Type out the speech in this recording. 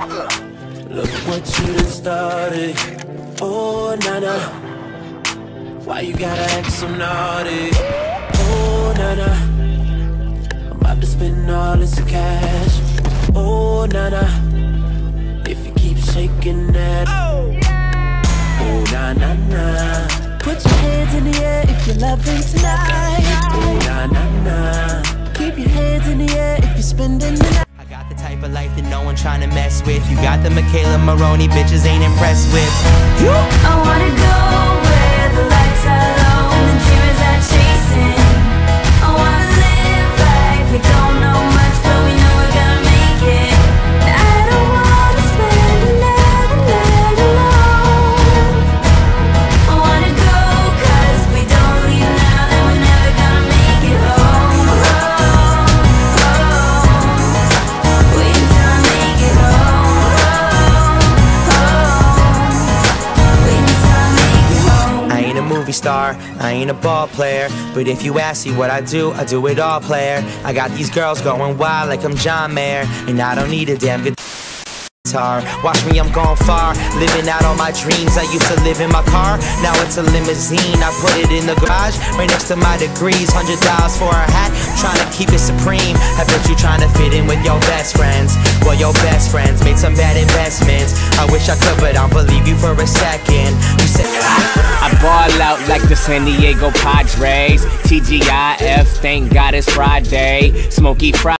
Look what you done started. Oh, nana. Why you gotta act so naughty? Oh, nana. I'm about to spend all this cash. Oh, nana. If you keep shaking that. Oh, na na na. Put your hands in the air if you're loving tonight. Oh, na na na. Keep your hands in the air if you're spending the night. Life that no one tryna mess with. You got the McKayla Maroney bitches ain't impressed with. You I wanna go movie star, I ain't a ball player. But if you ask me what I do, I do it all, player. I got these girls going wild like I'm John Mayer. And I don't need a damn good guitar. Watch me, I'm gone far. Living out all my dreams. I used to live in my car, now it's a limousine. I put it in the garage, right next to my degrees. Hundred dollars for a hat, trying to keep it supreme. I bet you trying to fit in with your best friends. Well, your best friends made some bad investments. I wish I could, but I don't believe you for a second. You said. I ball out like the San Diego Padres. TGIF, thank God it's Friday. Smoky Friday.